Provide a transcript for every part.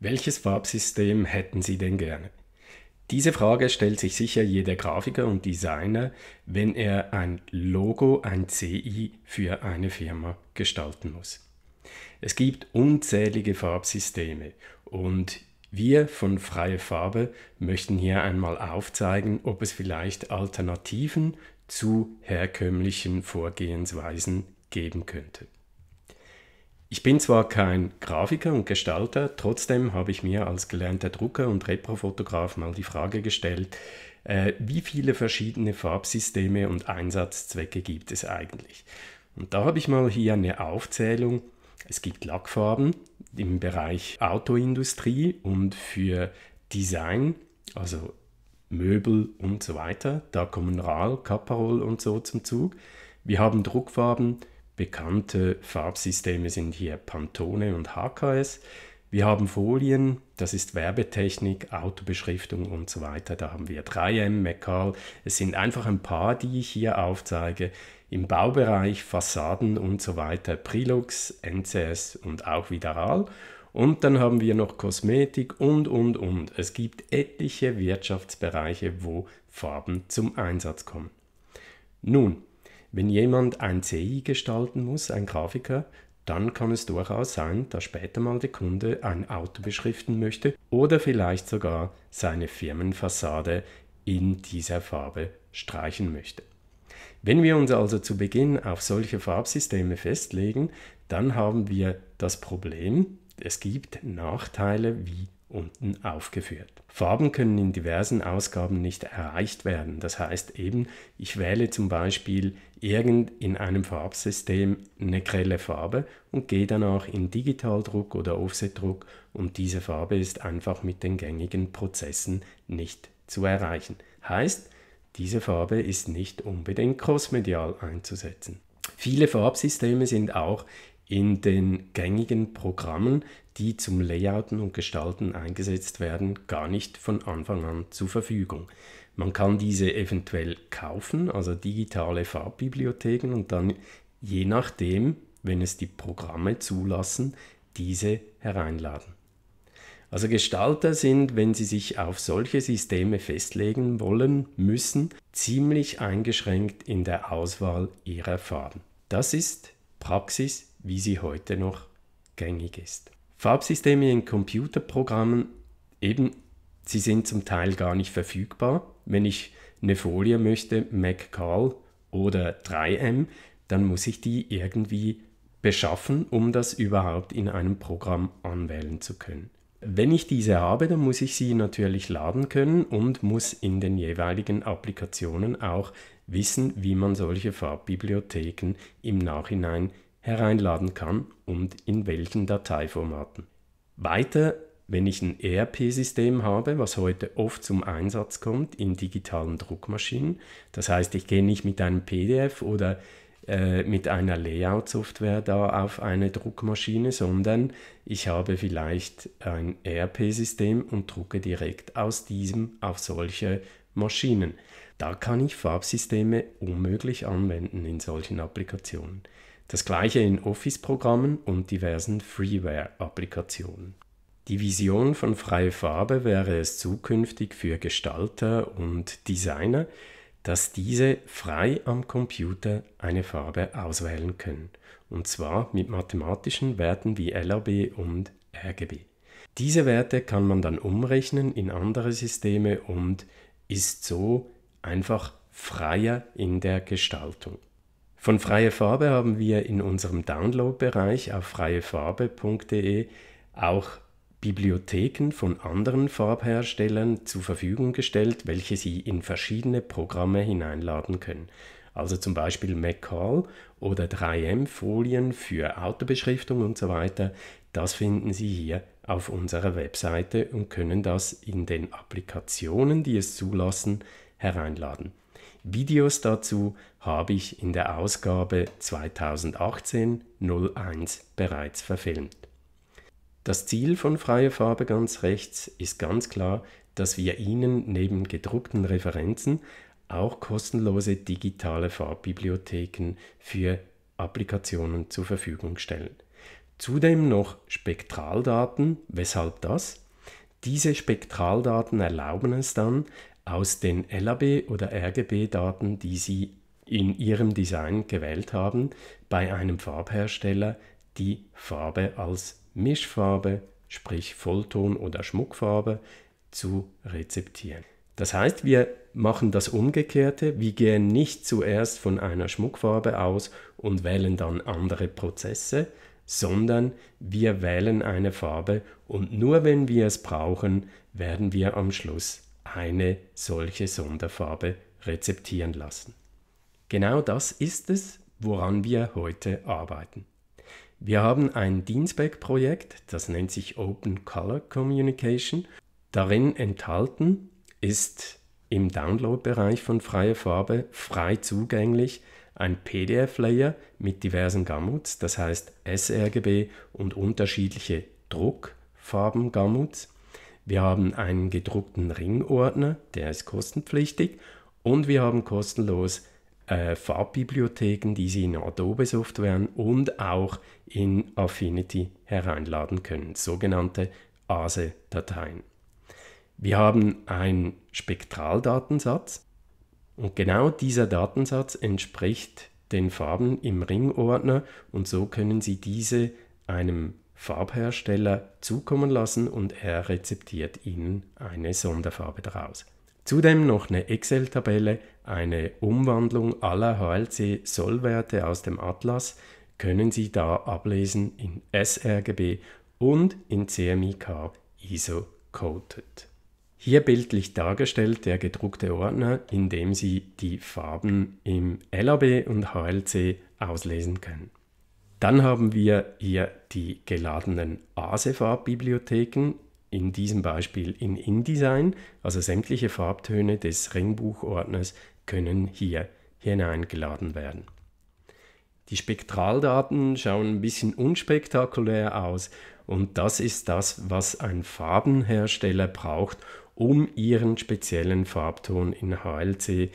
Welches Farbsystem hätten Sie denn gerne? Diese Frage stellt sich sicher jeder Grafiker und Designer, wenn er ein Logo, ein CI für eine Firma gestalten muss. Es gibt unzählige Farbsysteme und wir von Freie Farbe möchten hier einmal aufzeigen, ob es vielleicht Alternativen zu herkömmlichen Vorgehensweisen geben könnte. Ich bin zwar kein Grafiker und Gestalter, trotzdem habe ich mir als gelernter Drucker und Reprofotograf mal die Frage gestellt, äh, wie viele verschiedene Farbsysteme und Einsatzzwecke gibt es eigentlich? Und da habe ich mal hier eine Aufzählung. Es gibt Lackfarben im Bereich Autoindustrie und für Design, also Möbel und so weiter. Da kommen RAL, Caparol und so zum Zug. Wir haben Druckfarben Bekannte Farbsysteme sind hier Pantone und HKS. Wir haben Folien, das ist Werbetechnik, Autobeschriftung und so weiter. Da haben wir 3M, Mekal. Es sind einfach ein paar, die ich hier aufzeige. Im Baubereich, Fassaden und so weiter, Prilux, NCS und auch Vidaral. Und dann haben wir noch Kosmetik und, und, und. Es gibt etliche Wirtschaftsbereiche, wo Farben zum Einsatz kommen. Nun, wenn jemand ein CI gestalten muss, ein Grafiker, dann kann es durchaus sein, dass später mal der Kunde ein Auto beschriften möchte oder vielleicht sogar seine Firmenfassade in dieser Farbe streichen möchte. Wenn wir uns also zu Beginn auf solche Farbsysteme festlegen, dann haben wir das Problem, es gibt Nachteile wie unten aufgeführt. Farben können in diversen Ausgaben nicht erreicht werden. Das heißt eben, ich wähle zum Beispiel irgend in einem Farbsystem eine grelle Farbe und gehe danach in Digitaldruck oder Offsetdruck und diese Farbe ist einfach mit den gängigen Prozessen nicht zu erreichen. Heißt, diese Farbe ist nicht unbedingt crossmedial einzusetzen. Viele Farbsysteme sind auch in den gängigen Programmen, die zum Layouten und Gestalten eingesetzt werden, gar nicht von Anfang an zur Verfügung. Man kann diese eventuell kaufen, also digitale Farbbibliotheken und dann je nachdem, wenn es die Programme zulassen, diese hereinladen. Also Gestalter sind, wenn sie sich auf solche Systeme festlegen wollen, müssen ziemlich eingeschränkt in der Auswahl ihrer Farben. Das ist Praxis wie sie heute noch gängig ist. Farbsysteme in Computerprogrammen, eben, sie sind zum Teil gar nicht verfügbar. Wenn ich eine Folie möchte, MacCall oder 3M, dann muss ich die irgendwie beschaffen, um das überhaupt in einem Programm anwählen zu können. Wenn ich diese habe, dann muss ich sie natürlich laden können und muss in den jeweiligen Applikationen auch wissen, wie man solche Farbbibliotheken im Nachhinein hereinladen kann und in welchen Dateiformaten. Weiter, wenn ich ein ERP-System habe, was heute oft zum Einsatz kommt in digitalen Druckmaschinen, das heißt, ich gehe nicht mit einem PDF oder äh, mit einer Layout-Software da auf eine Druckmaschine, sondern ich habe vielleicht ein ERP-System und drucke direkt aus diesem auf solche Maschinen. Da kann ich Farbsysteme unmöglich anwenden in solchen Applikationen. Das gleiche in Office-Programmen und diversen Freeware-Applikationen. Die Vision von Freie Farbe wäre es zukünftig für Gestalter und Designer, dass diese frei am Computer eine Farbe auswählen können, und zwar mit mathematischen Werten wie LRB und RGB. Diese Werte kann man dann umrechnen in andere Systeme und ist so einfach freier in der Gestaltung. Von Freie Farbe haben wir in unserem Download-Bereich auf freiefarbe.de auch Bibliotheken von anderen Farbherstellern zur Verfügung gestellt, welche Sie in verschiedene Programme hineinladen können. Also zum Beispiel McCall oder 3M-Folien für Autobeschriftung und so weiter. Das finden Sie hier auf unserer Webseite und können das in den Applikationen, die es zulassen, hereinladen. Videos dazu habe ich in der Ausgabe 2018-01 bereits verfilmt. Das Ziel von Freie Farbe ganz rechts ist ganz klar, dass wir Ihnen neben gedruckten Referenzen auch kostenlose digitale Farbbibliotheken für Applikationen zur Verfügung stellen. Zudem noch Spektraldaten. Weshalb das? Diese Spektraldaten erlauben es dann, aus den LAB- oder RGB-Daten, die Sie in Ihrem Design gewählt haben, bei einem Farbhersteller die Farbe als Mischfarbe, sprich Vollton oder Schmuckfarbe, zu rezeptieren. Das heißt, wir machen das Umgekehrte, wir gehen nicht zuerst von einer Schmuckfarbe aus und wählen dann andere Prozesse, sondern wir wählen eine Farbe und nur wenn wir es brauchen, werden wir am Schluss eine solche Sonderfarbe rezeptieren lassen. Genau das ist es, woran wir heute arbeiten. Wir haben ein Dienstback-Projekt, das nennt sich Open Color Communication. Darin enthalten ist im Download-Bereich von Freie Farbe frei zugänglich ein PDF-Layer mit diversen Gammuts, das heißt sRGB und unterschiedliche Druckfarben-Gammuts. Wir haben einen gedruckten Ringordner, der ist kostenpflichtig. Und wir haben kostenlos äh, Farbbibliotheken, die Sie in Adobe Software und auch in Affinity hereinladen können, sogenannte ASE-Dateien. Wir haben einen Spektraldatensatz. Und genau dieser Datensatz entspricht den Farben im Ringordner. Und so können Sie diese einem Farbhersteller zukommen lassen und er rezeptiert Ihnen eine Sonderfarbe daraus. Zudem noch eine Excel-Tabelle, eine Umwandlung aller HLC-Sollwerte aus dem Atlas können Sie da ablesen in sRGB und in CMYK ISO-Coded. Hier bildlich dargestellt der gedruckte Ordner, in dem Sie die Farben im LAB und HLC auslesen können. Dann haben wir hier die geladenen ASE-Farbbibliotheken, in diesem Beispiel in InDesign, also sämtliche Farbtöne des Ringbuchordners können hier hineingeladen werden. Die Spektraldaten schauen ein bisschen unspektakulär aus und das ist das, was ein Farbenhersteller braucht, um ihren speziellen Farbton in HLC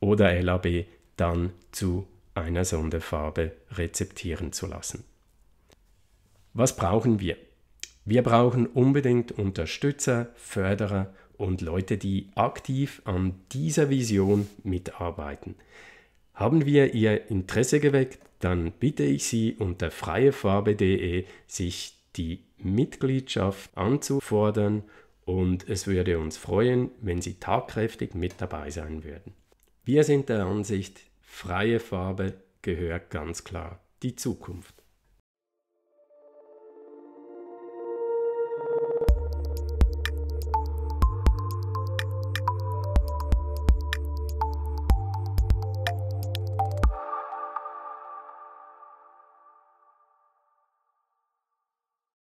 oder LAB dann zu einer Sonderfarbe rezeptieren zu lassen. Was brauchen wir? Wir brauchen unbedingt Unterstützer, Förderer und Leute, die aktiv an dieser Vision mitarbeiten. Haben wir Ihr Interesse geweckt, dann bitte ich Sie unter freiefarbe.de sich die Mitgliedschaft anzufordern und es würde uns freuen, wenn Sie tagkräftig mit dabei sein würden. Wir sind der Ansicht, freie Farbe gehört ganz klar die Zukunft.